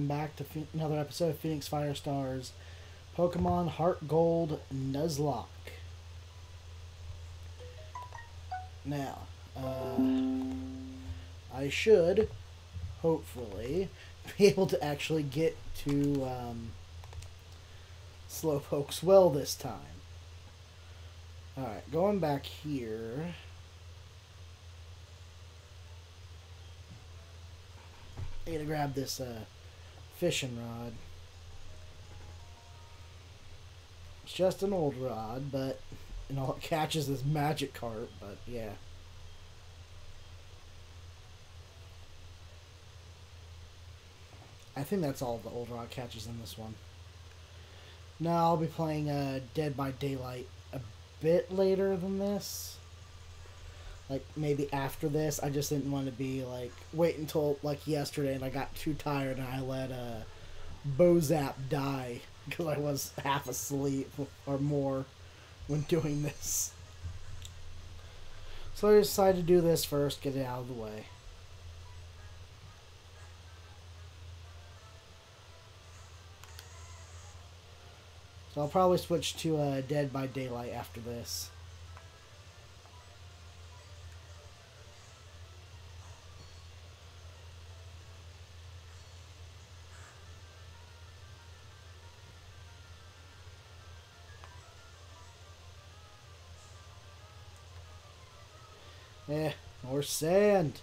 welcome back to another episode of Phoenix Firestars Pokemon HeartGold Nuzlocke. Now, uh, I should, hopefully, be able to actually get to um, Slowpoke's well this time. Alright, going back here. I gotta grab this uh, fishing rod. It's just an old rod, but and all it catches is Magikarp, but yeah. I think that's all the old rod catches in this one. Now I'll be playing uh, Dead by Daylight a bit later than this. Like maybe after this, I just didn't want to be like wait until like yesterday, and I got too tired and I let uh, Bozap die because I was half asleep or more when doing this. So I decided to do this first, get it out of the way. So I'll probably switch to uh, Dead by Daylight after this. Eh, more sand.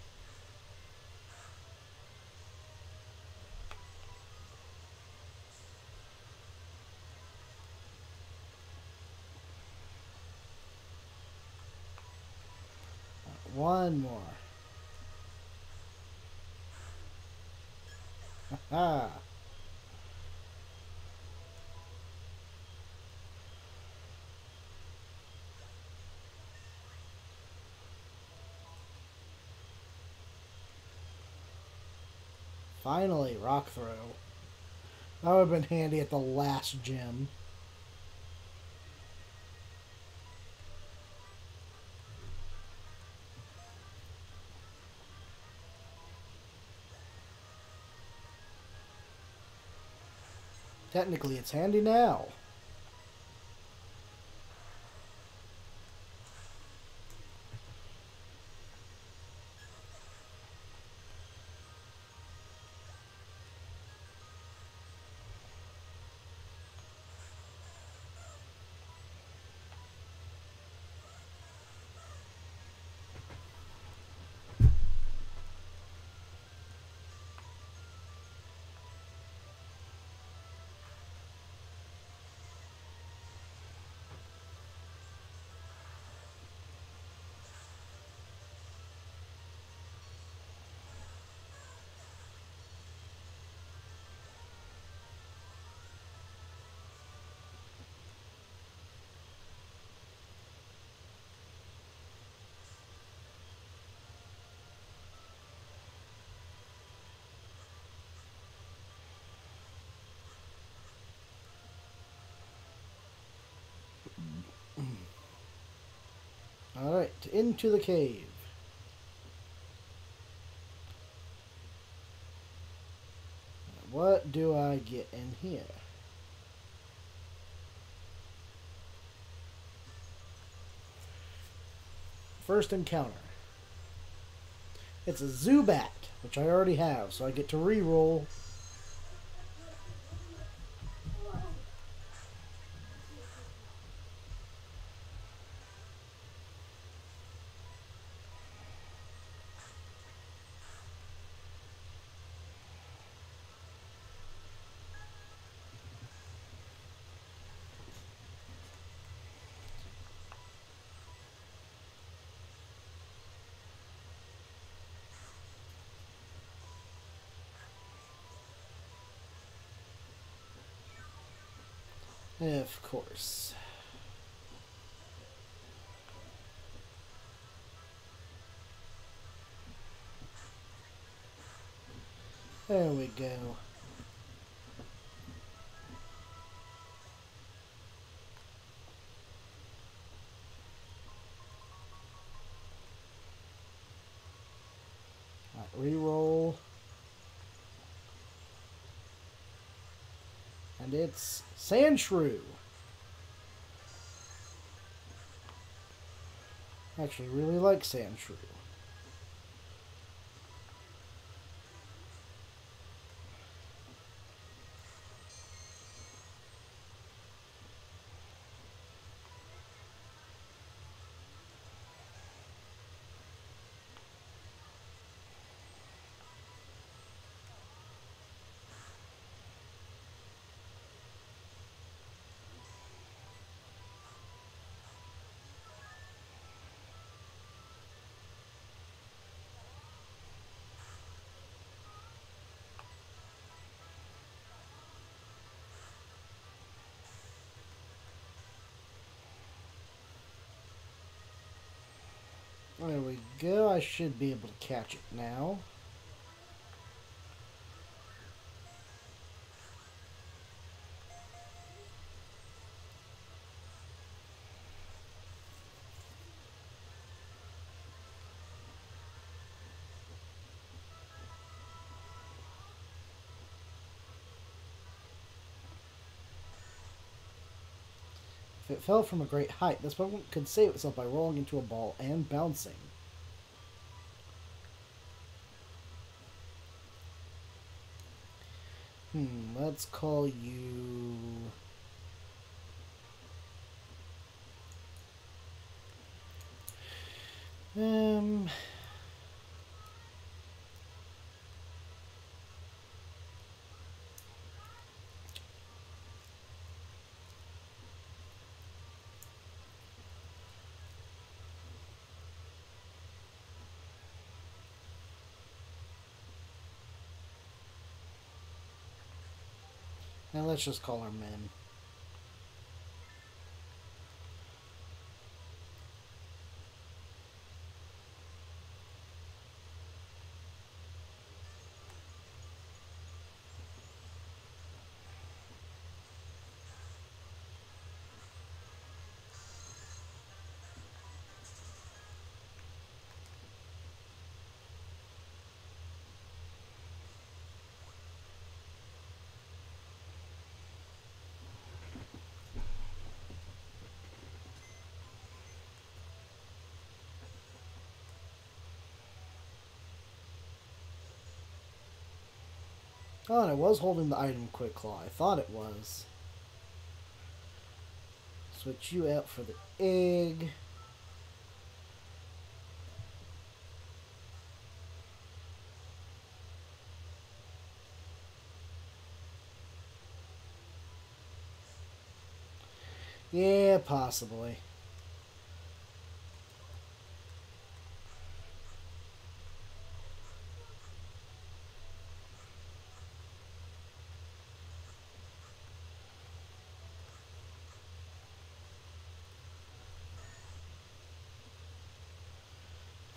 One more. Ha Finally, rock throw. That would have been handy at the last gym. Technically, it's handy now. Alright, into the cave. What do I get in here? First encounter. It's a Zubat, which I already have, so I get to re-roll. Of course. There we go. And it's Sandshrew. Actually really like Sandshrew. I should be able to catch it now. If it fell from a great height, this Pokemon could save itself by rolling into a ball and bouncing. Let's call you... Um... Now let's just call her men. Oh, I was holding the item Quick Claw. I thought it was. Switch you out for the egg. Yeah, possibly.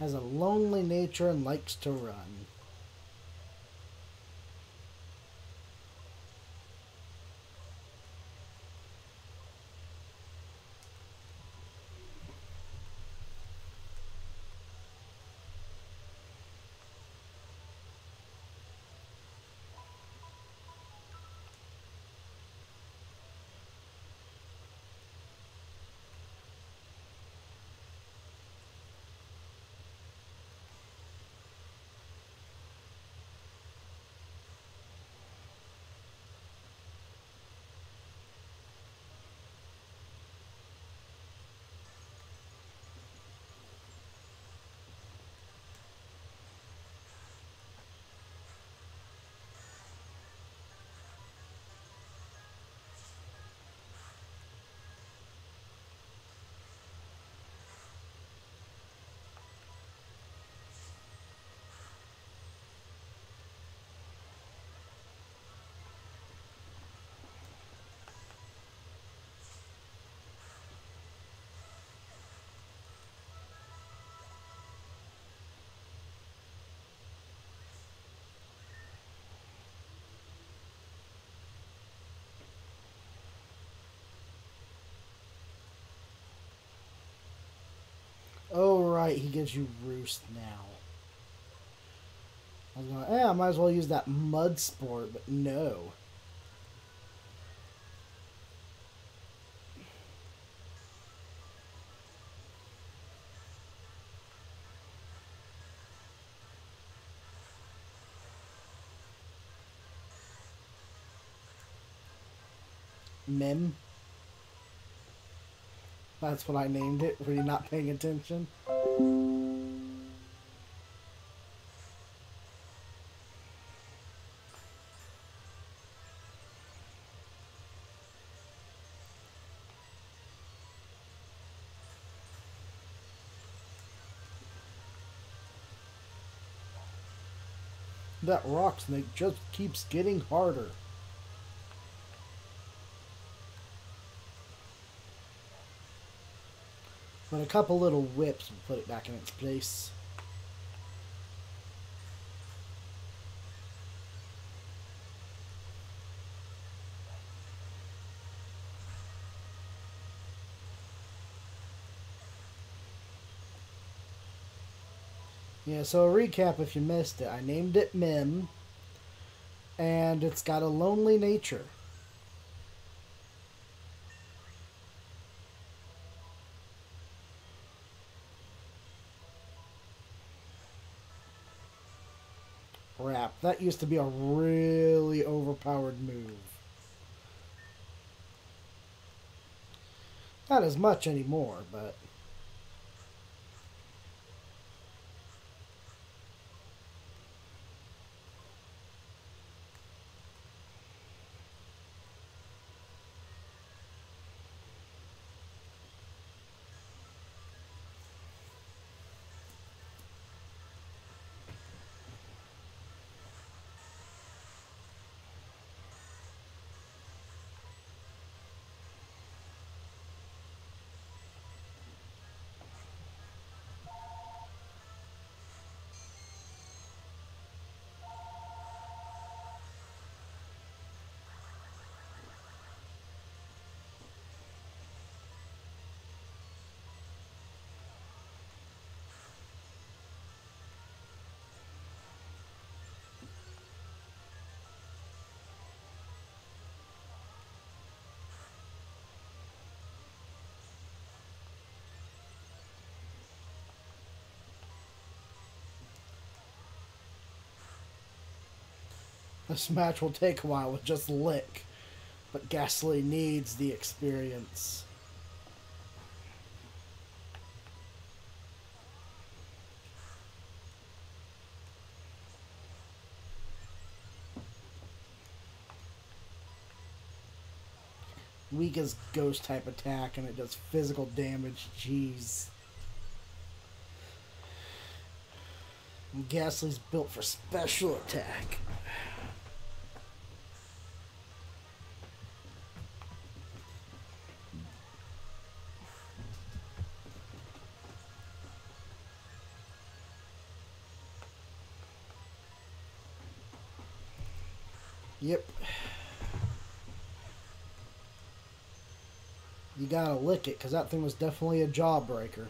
Has a lonely nature and likes to run. right, he gives you Roost now. I was going, yeah, I might as well use that Mud Sport, but no. Mem. That's what I named it. Were you not paying attention? That rock snake just keeps getting harder. But a couple little whips will put it back in its place. Yeah, so a recap if you missed it. I named it Mim, and it's got a lonely nature. That used to be a really overpowered move. Not as much anymore, but... This match will take a while with just Lick, but Gastly needs the experience. Weak as ghost type attack and it does physical damage. Jeez. Gastly's built for special attack. Gotta lick it, because that thing was definitely a jawbreaker.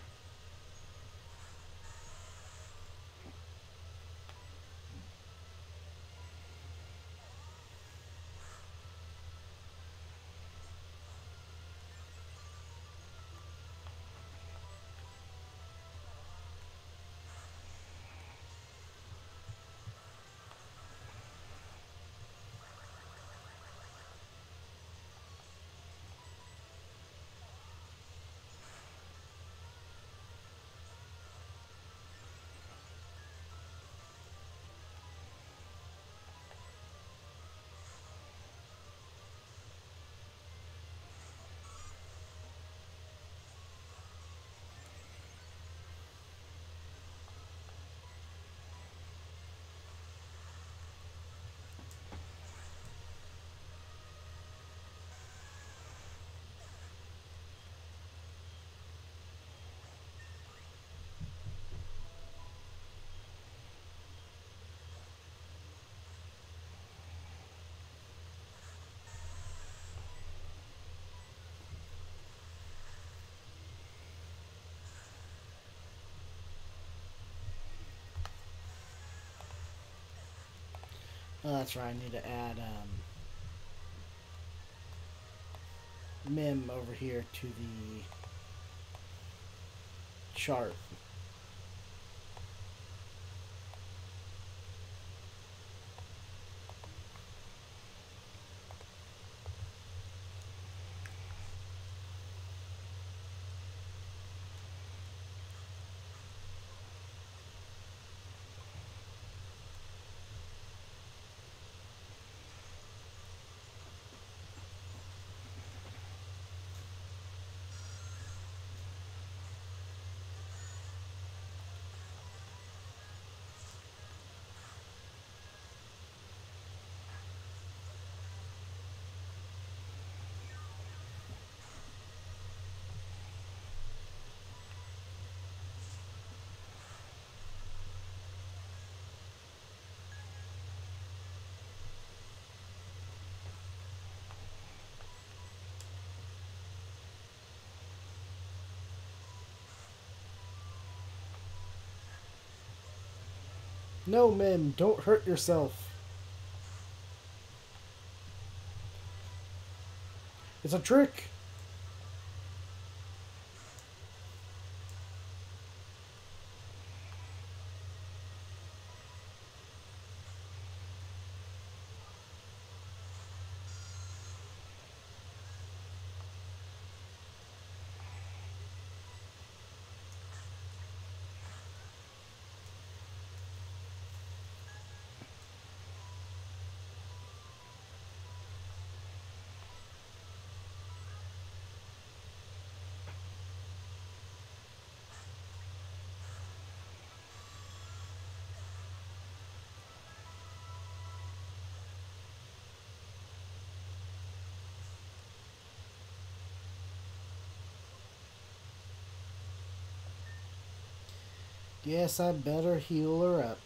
Oh, that's right. I need to add um, Mim over here to the chart. No, Mim, don't hurt yourself. It's a trick. Guess I better heal her up.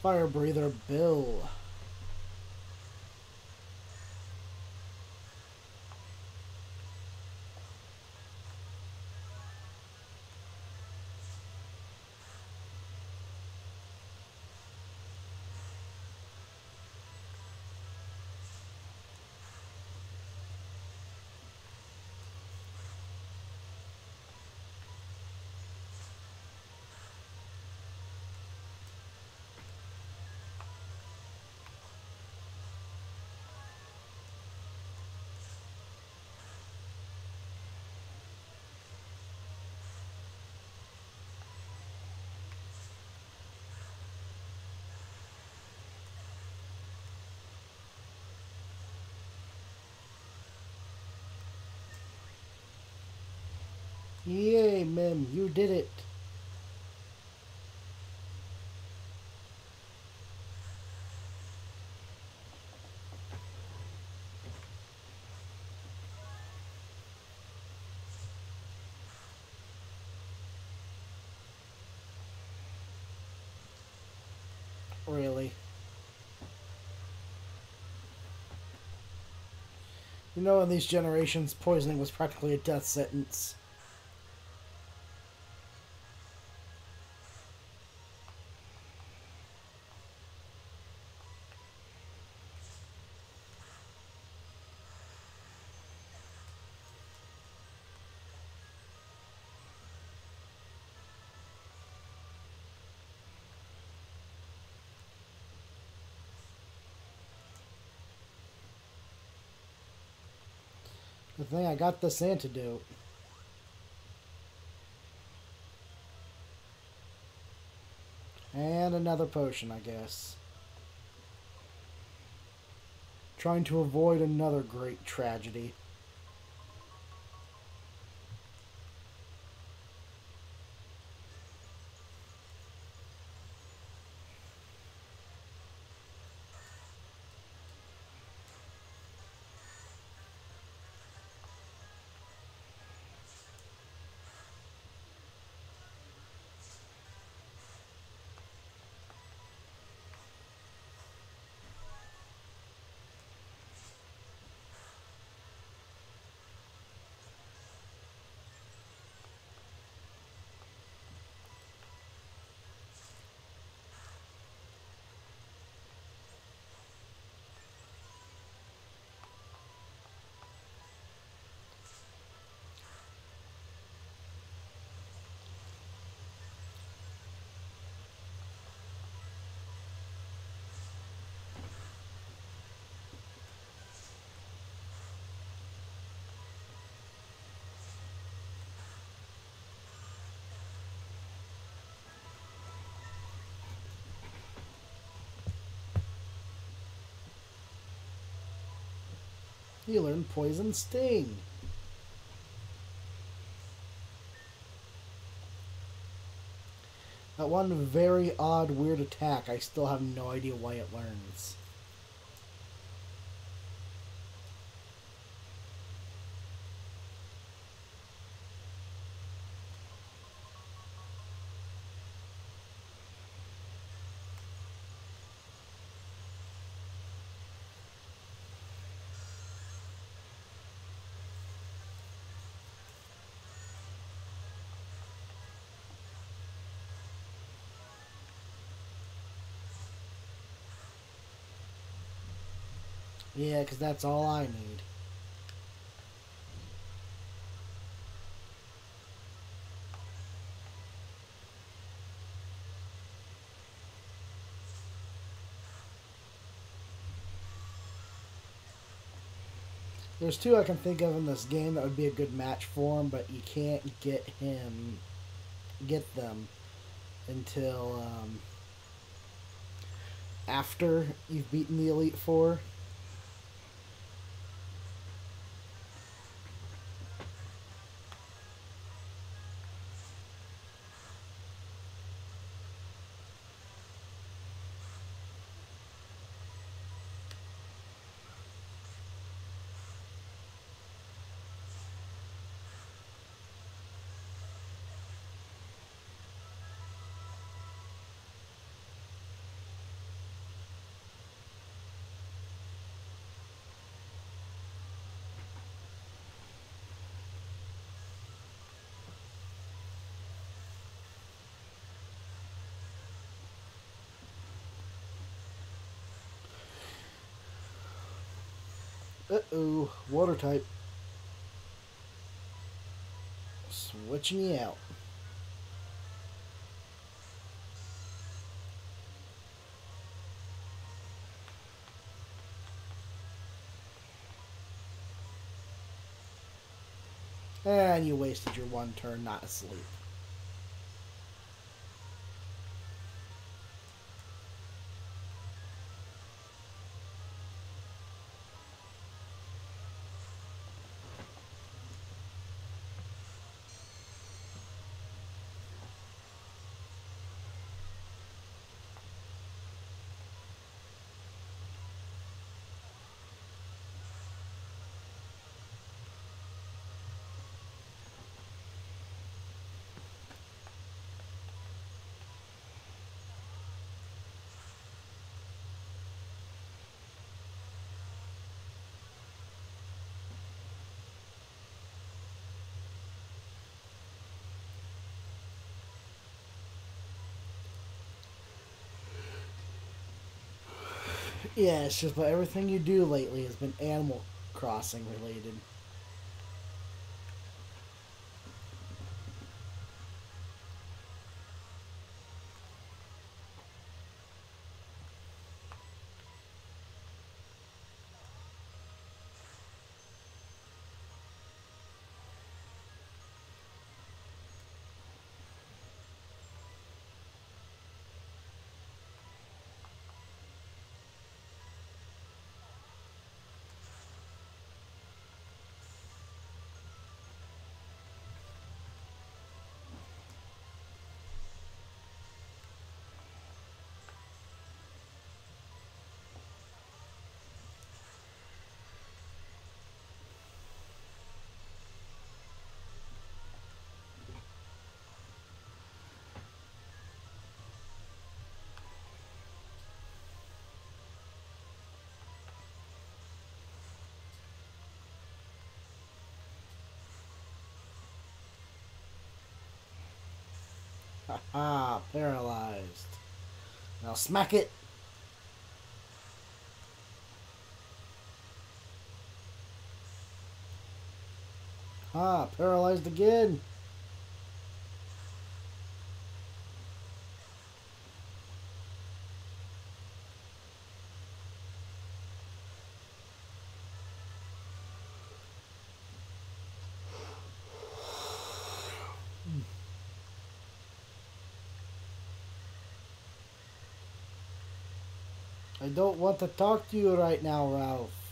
Fire breather Bill. Yay, Mim, you did it. Really? You know, in these generations, poisoning was practically a death sentence. The thing I got this antidote. And another potion, I guess. Trying to avoid another great tragedy. You learn Poison Sting. That one very odd, weird attack, I still have no idea why it learns. Yeah, because that's all I need. There's two I can think of in this game that would be a good match for him, but you can't get him, get them until um, after you've beaten the Elite Four. Uh-oh, water type. Switching you out. And you wasted your one turn not asleep. Yeah, it's just but everything you do lately has been Animal Crossing related. Ah, paralyzed. Now smack it. Ah, paralyzed again. I don't want to talk to you right now, Ralph.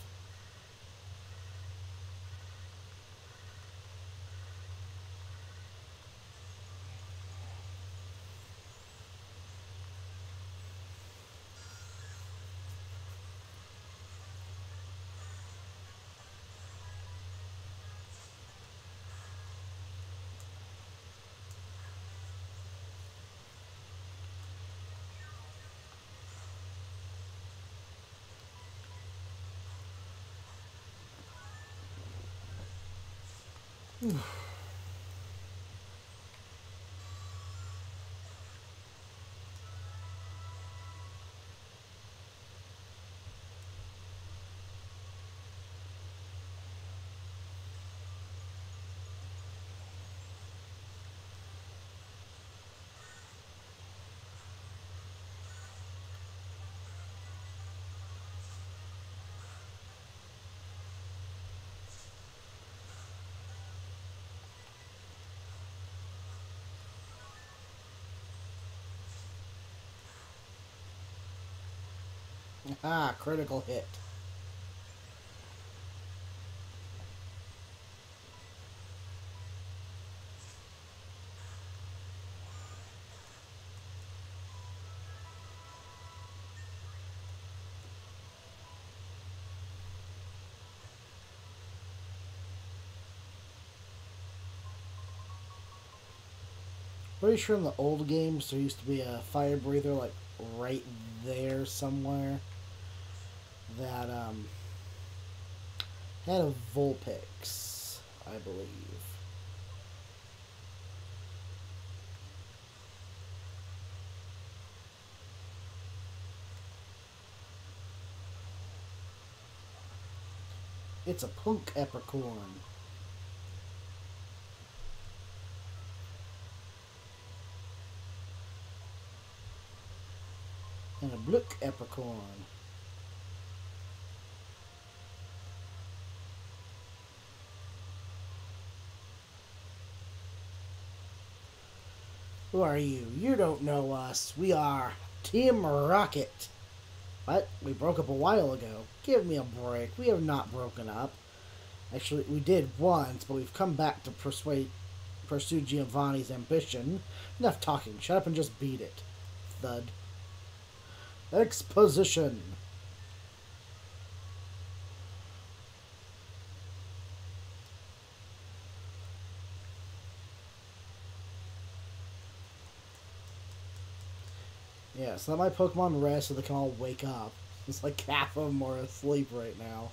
Ah, critical hit. Pretty sure in the old games there used to be a fire breather like right there somewhere that um, had a Vulpix, I believe. It's a Pink Apricorn. And a Blook Apricorn. Who are you? You don't know us. We are Team Rocket. What? We broke up a while ago. Give me a break. We have not broken up. Actually, we did once, but we've come back to persuade, pursue Giovanni's ambition. Enough talking. Shut up and just beat it. Thud. Exposition. So let my Pokemon rest so they can all wake up. It's like half of them are asleep right now.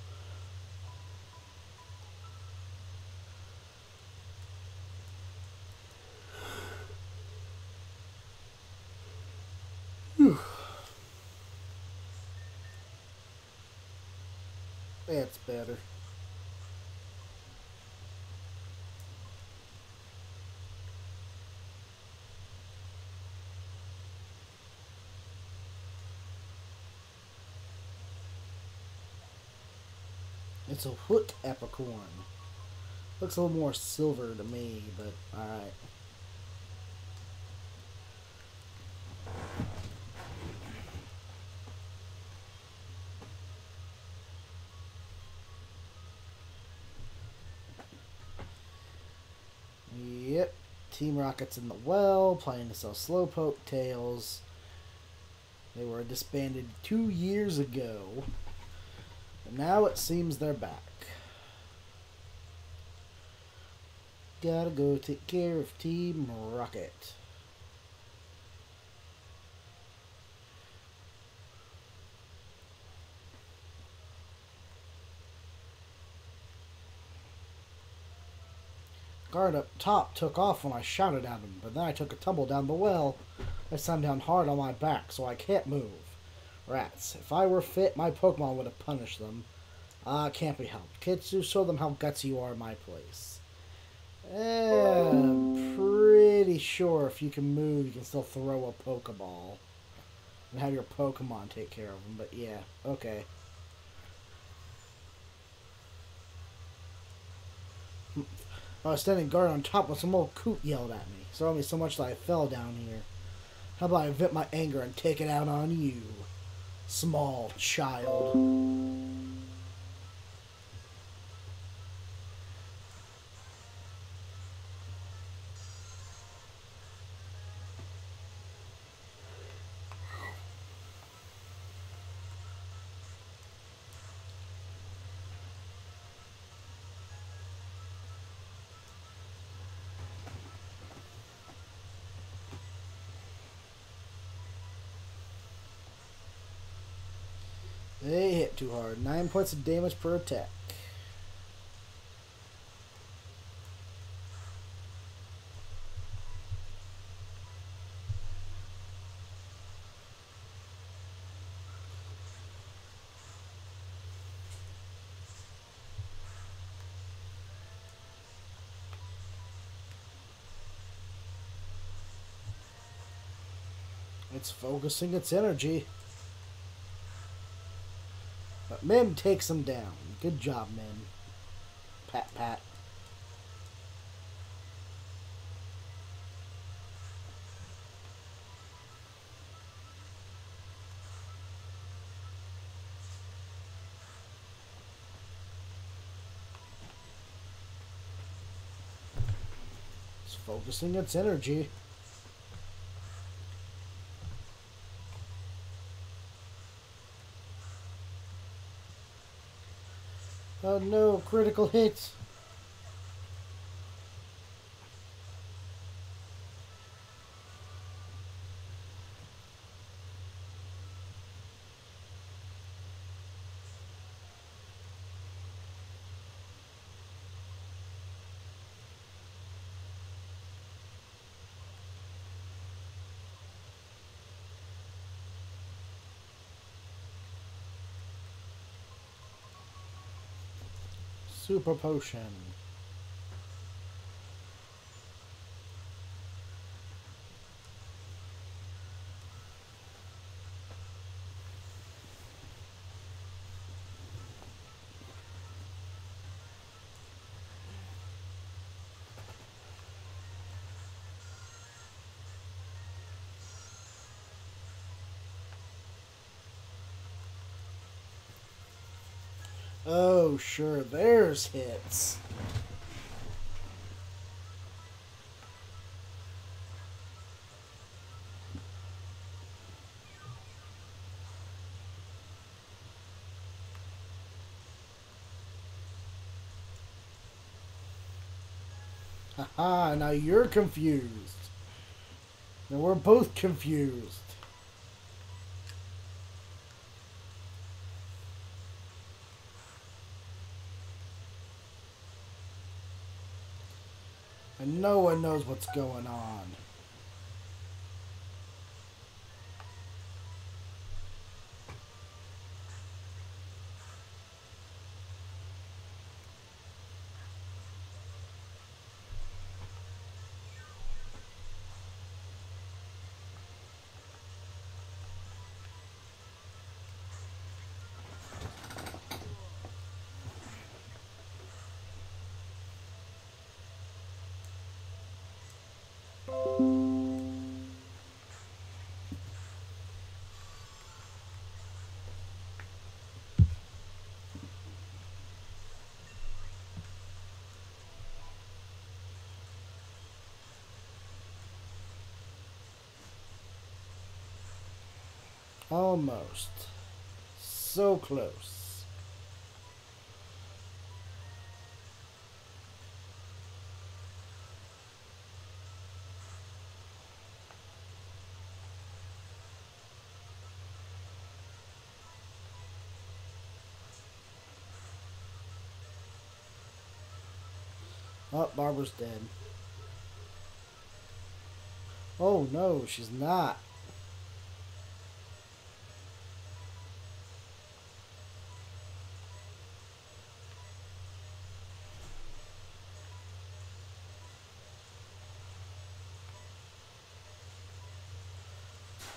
Whew. That's better. It's a Hoot Apricorn. Looks a little more silver to me, but alright. Yep. Team Rocket's in the well, planning to sell Slowpoke tails. They were disbanded two years ago. Now it seems they're back. Gotta go take care of Team Rocket. Guard up top took off when I shouted at him, but then I took a tumble down the well. I slammed down hard on my back, so I can't move. Rats. If I were fit, my Pokemon would have punished them. Ah, uh, can't be helped. Kids, do show them how gutsy you are in my place. Eh, I'm pretty sure if you can move, you can still throw a Pokeball. And have your Pokemon take care of them, but yeah, okay. I was standing guard on top when some old coot yelled at me. Saw me so much that I fell down here. How about I vent my anger and take it out on you, small child? They hit too hard. Nine points of damage per attack. It's focusing its energy. Mim takes him down. Good job, Mim. Pat, pat. It's focusing its energy. Oh no, critical hit. Super potion. Oh, sure, there's hits. Haha, now you're confused. And we're both confused. No one knows what's going on. Almost. So close. Oh, Barbara's dead. Oh no, she's not.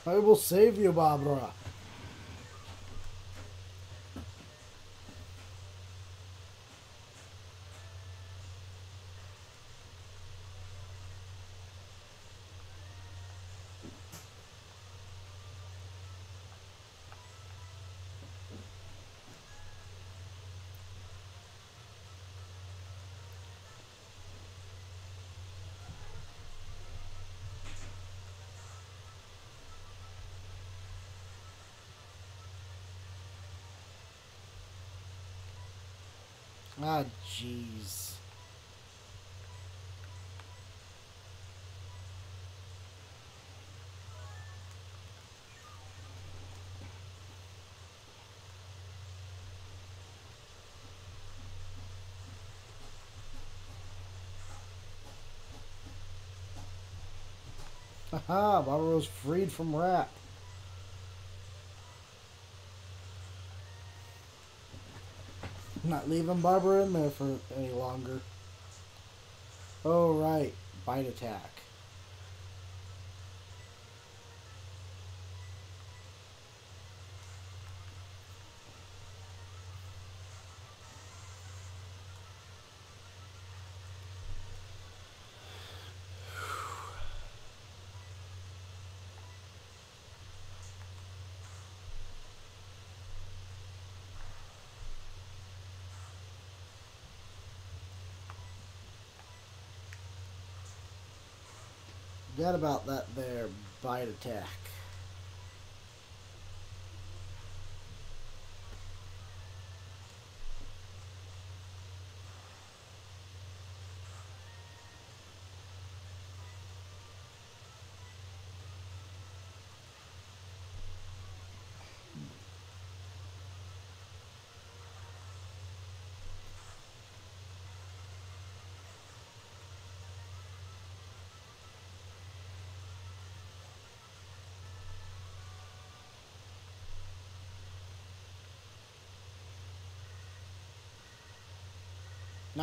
I will save you, Barbara. Ah, jeez. Haha, Barbara was freed from Wrap. Not leaving Barbara in there for any longer. Oh, right. Bite attack. Forgot about that there bite attack.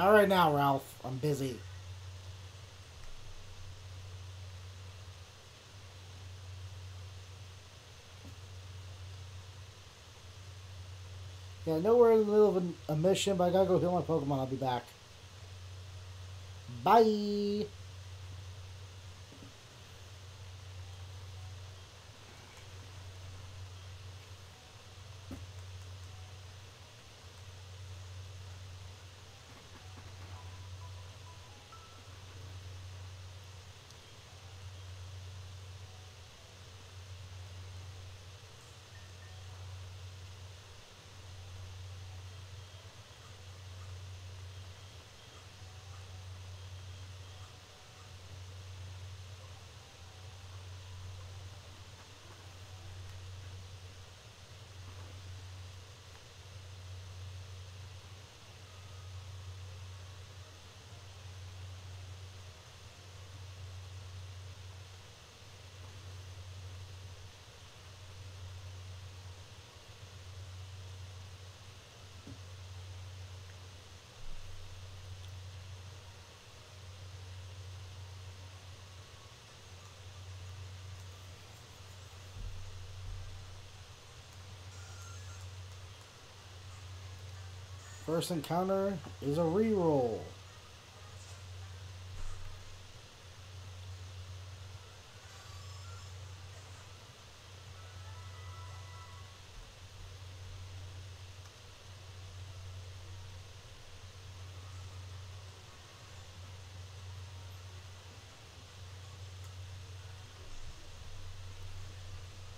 Not right now, Ralph. I'm busy. Yeah, we're in the middle of a, a mission, but I gotta go heal my Pokemon. I'll be back. Bye! First encounter is a reroll.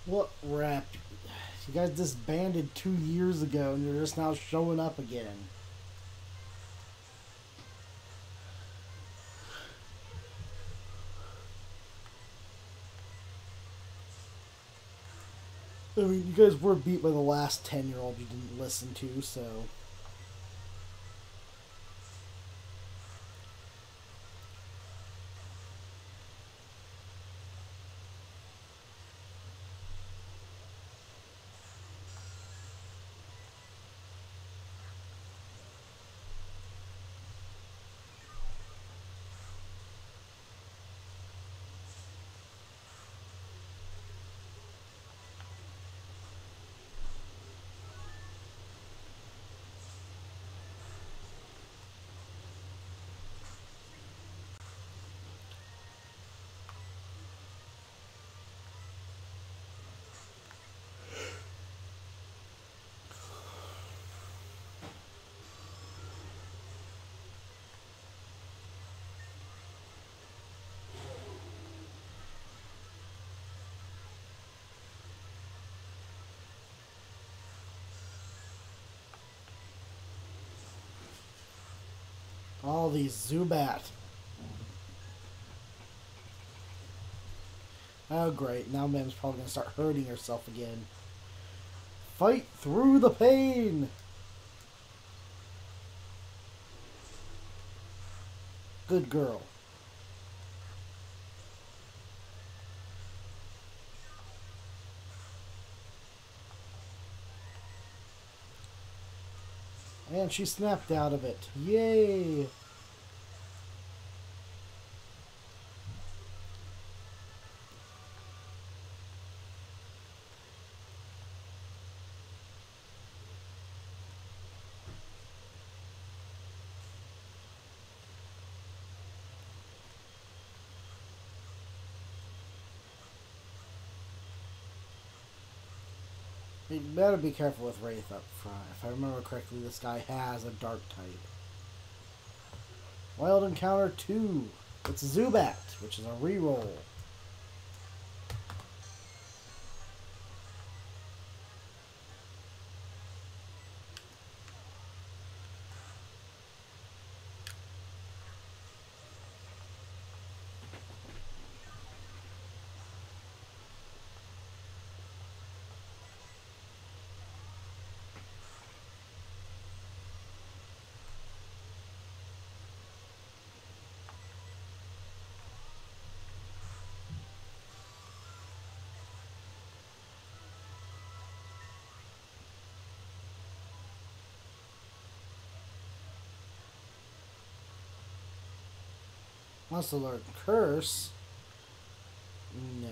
What rap? You guys disbanded two years ago and you're just now showing up again. I mean, you guys were beat by the last 10 year old you didn't listen to, so. All these Zubat. Oh great, now Mem's probably gonna start hurting herself again. Fight through the pain! Good girl. And she snapped out of it. Yay! You better be careful with Wraith up front. If I remember correctly, this guy has a dark type. Wild Encounter 2. It's Zubat, which is a reroll. To curse? No.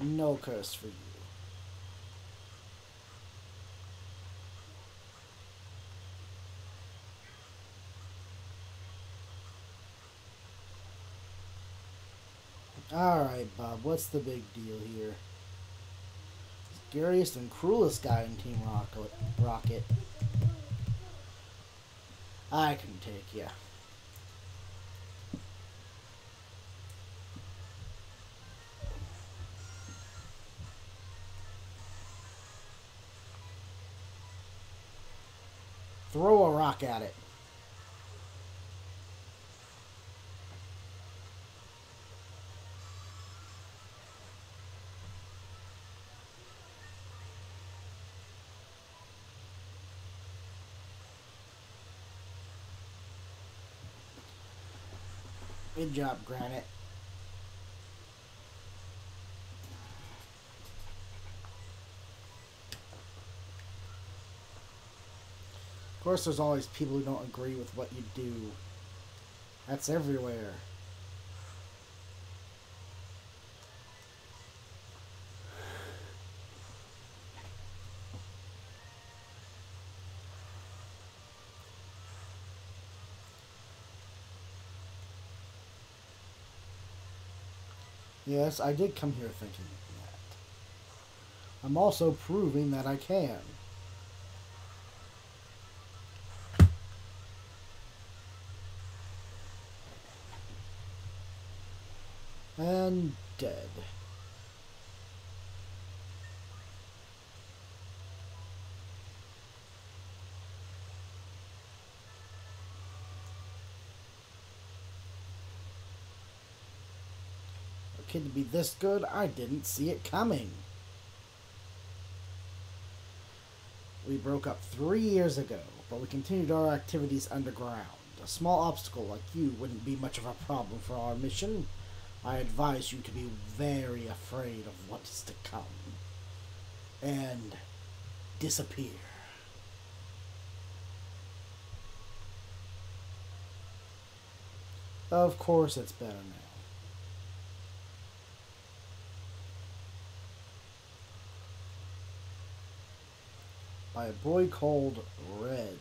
No curse for you. Alright, Bob, what's the big deal here? Scariest and cruelest guy in Team Rocket. Rocket. I can take you. Throw a rock at it. Good job, Granite. Of course, there's always people who don't agree with what you do. That's everywhere. Yes, I did come here thinking that. I'm also proving that I can. And dead. To be this good, I didn't see it coming. We broke up three years ago, but we continued our activities underground. A small obstacle like you wouldn't be much of a problem for our mission. I advise you to be very afraid of what is to come. And disappear. Of course it's better now. By a boy called Red.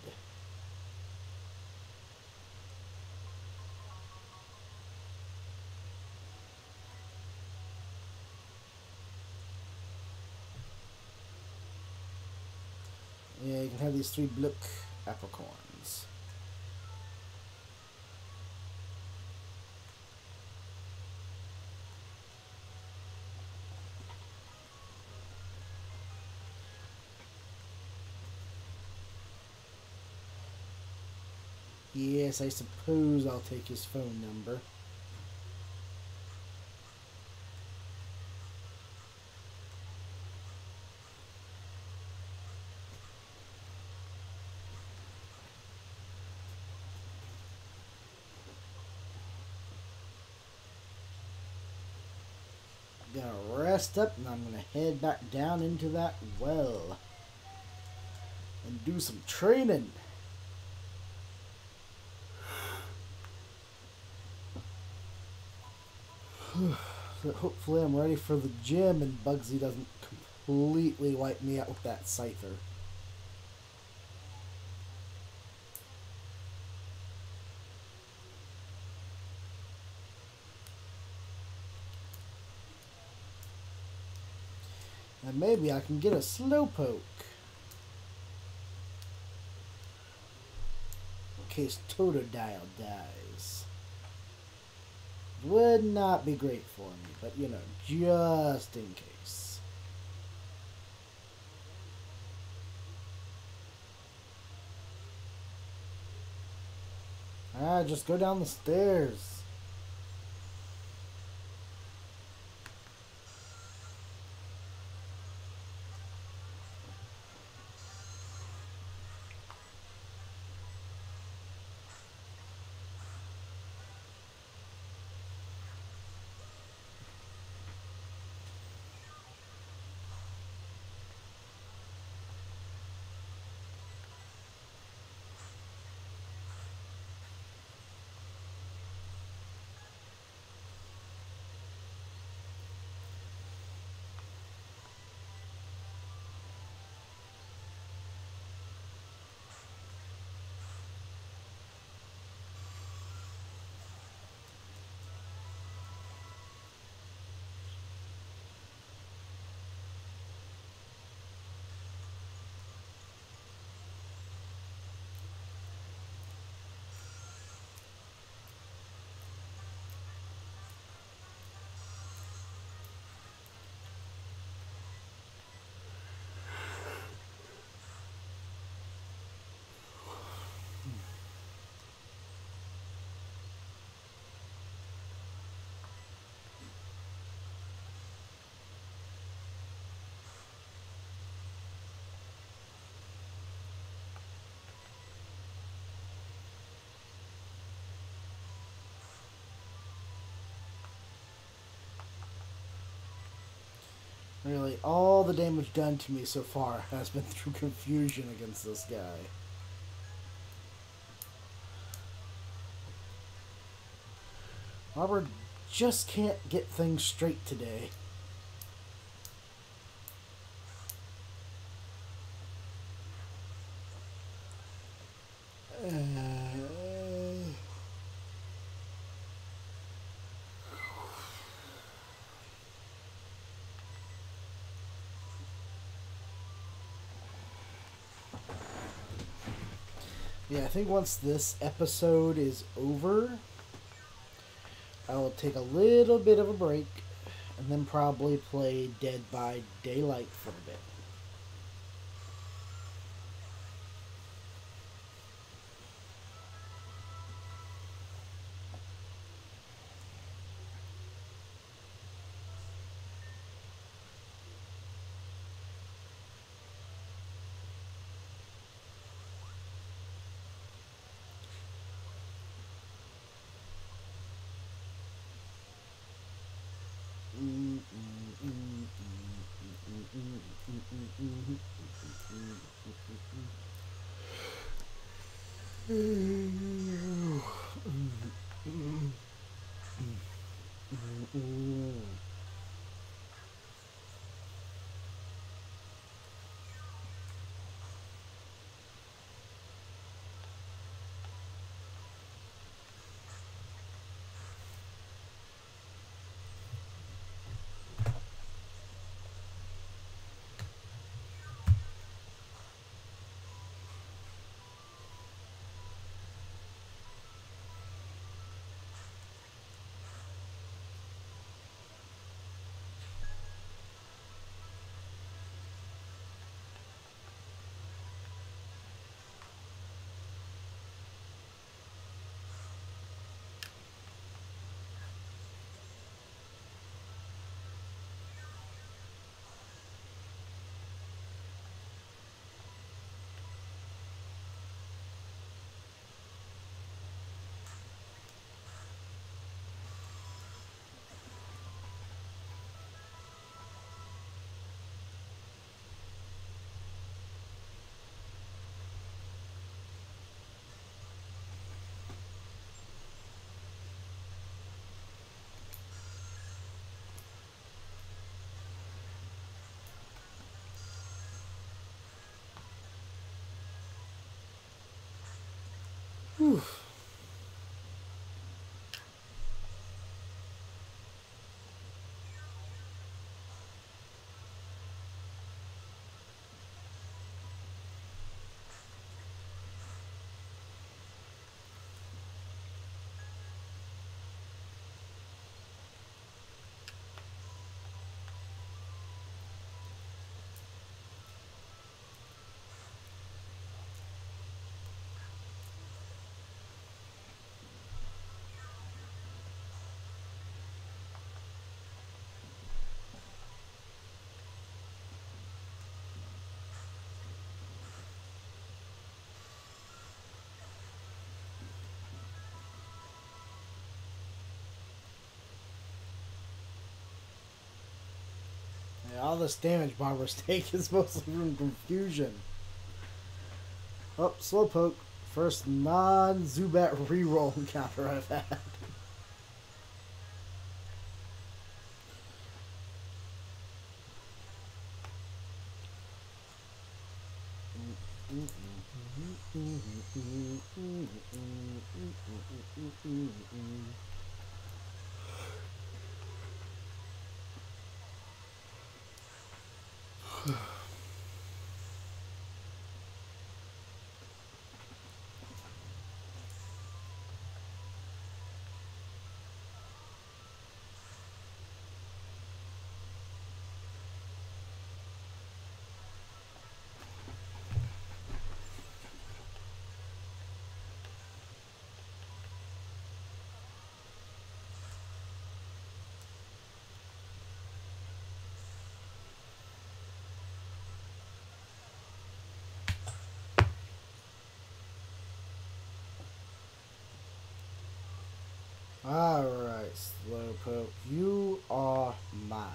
Yeah, you can have these three Blook apricorns. Yes, I suppose I'll take his phone number. gonna rest up and I'm gonna head back down into that well and do some training. Hopefully I'm ready for the gym and Bugsy doesn't completely wipe me out with that Scyther. And maybe I can get a Slowpoke. In case Totodile dies. Would not be great for me, but you know, just in case. Ah, just go down the stairs. Really, all the damage done to me so far has been through confusion against this guy. Robert just can't get things straight today. Think once this episode is over, I will take a little bit of a break and then probably play Dead by Daylight for a bit. Whew. This damage Barbara's taking is mostly from confusion. Oh, Slowpoke. First non Zubat reroll encounter I've had. Alright, Slowpoke, you are mine.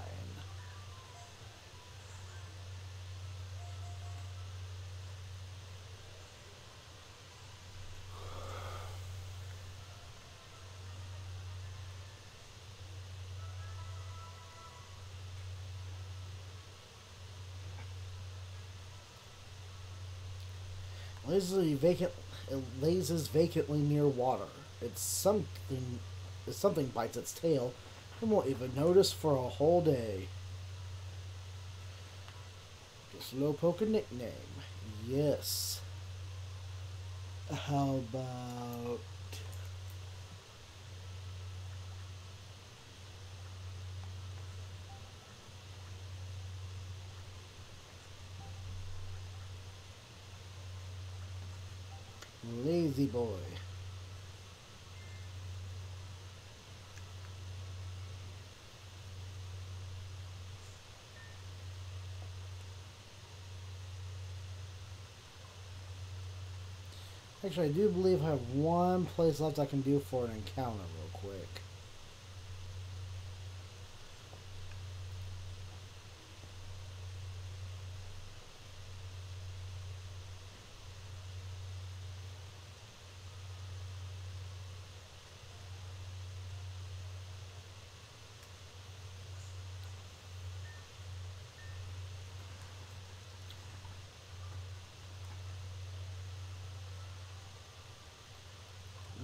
lazily vacant it lazes vacantly near water. It's something if something bites its tail, it won't even notice for a whole day. Slowpoke a nickname. Yes. How about Lazy boy. Actually, I do believe I have one place left I can do for an encounter real quick.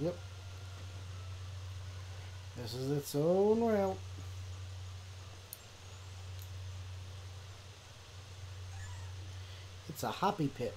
Yep. This is its own route. It's a Hoppip.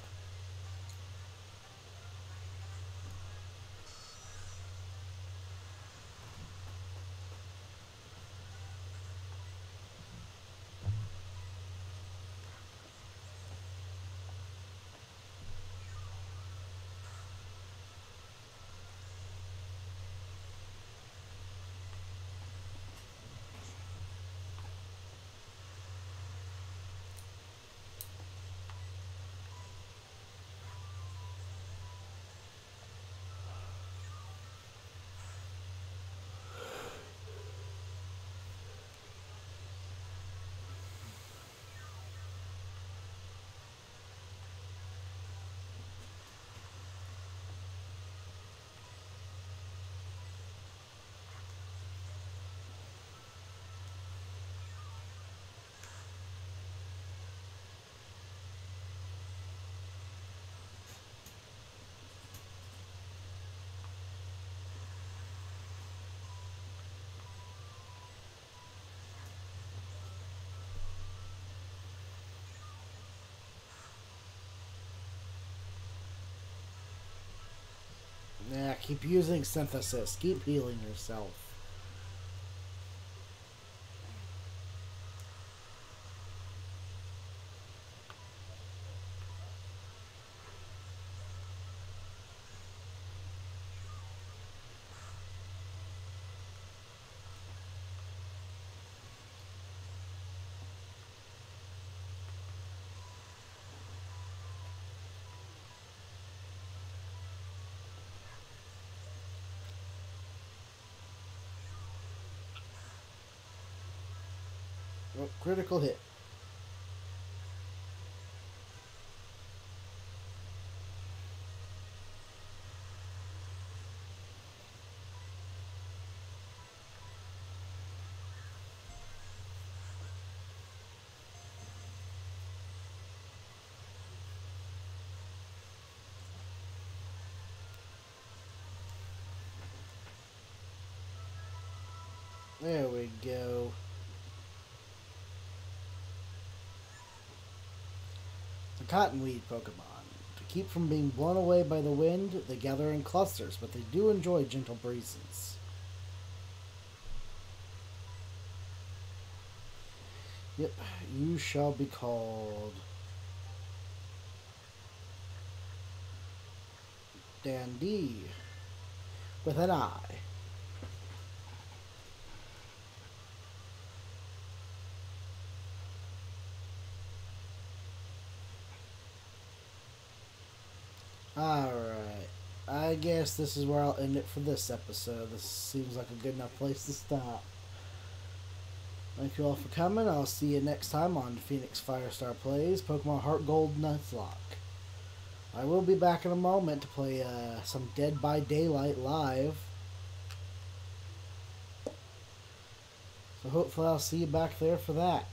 Yeah, keep using synthesis. Keep healing yourself. Oh, critical hit. There we go. Cottonweed Pokemon. To keep from being blown away by the wind, they gather in clusters, but they do enjoy gentle breezes. Yep, you shall be called Dandy with an I. Alright. I guess this is where I'll end it for this episode. This seems like a good enough place to stop. Thank you all for coming. I'll see you next time on Phoenix Firestar Plays Pokemon HeartGold Nuzlocke. I will be back in a moment to play uh, some Dead by Daylight live. So hopefully I'll see you back there for that.